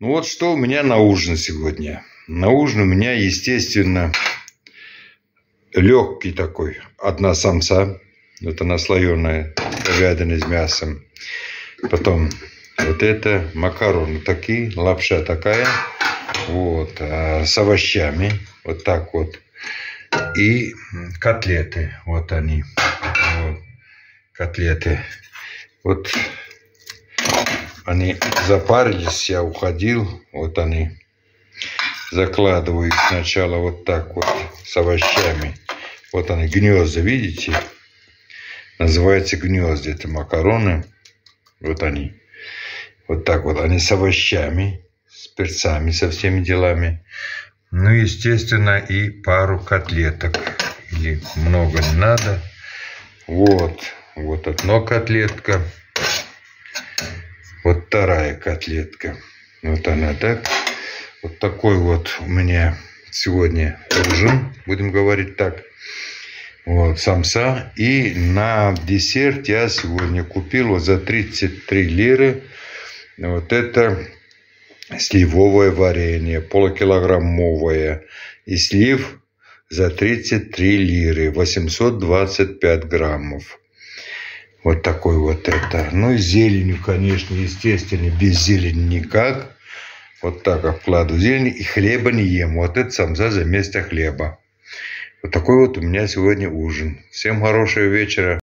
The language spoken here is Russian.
Ну вот что у меня на ужин сегодня. На ужин у меня, естественно, легкий такой. Одна самса. Это наслоенная говядина с мясом. Потом вот это макароны такие, лапша такая. Вот, а с овощами. Вот так вот. И котлеты. Вот они. Вот, котлеты. Вот они запарились, я уходил, вот они. Закладываю их сначала вот так вот с овощами. Вот они, гнезда, видите? Называется гнезда, это макароны. Вот они. Вот так вот, они с овощами, с перцами, со всеми делами. Ну, естественно, и пару котлеток. Или много не надо. Вот, вот одно котлетка. Вот вторая котлетка. Вот она так. Вот такой вот у меня сегодня ужин, будем говорить так. Вот, самса. И на десерт я сегодня купил вот за 33 лиры вот это сливовое варенье, полукилограммовое. И слив за 33 лиры, 825 граммов. Вот такой вот это. Ну и зеленью, конечно, естественно, без зелени никак. Вот так обкладываю зелень и хлеба не ем. Вот это самса за место хлеба. Вот такой вот у меня сегодня ужин. Всем хорошего вечера.